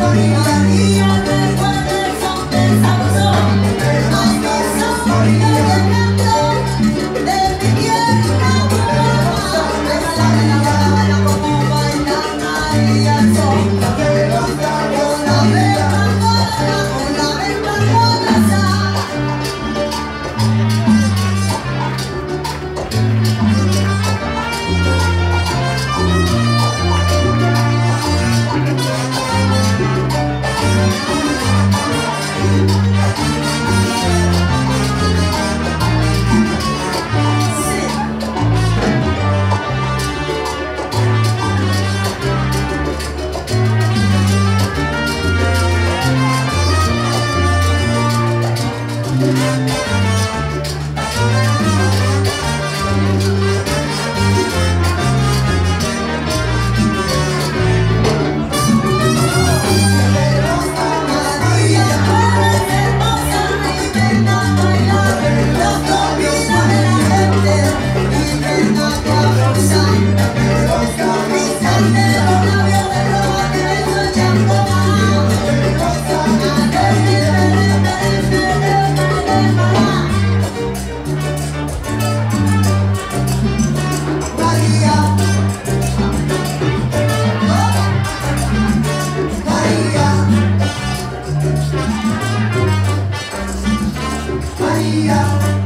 Solidaridad Yeah.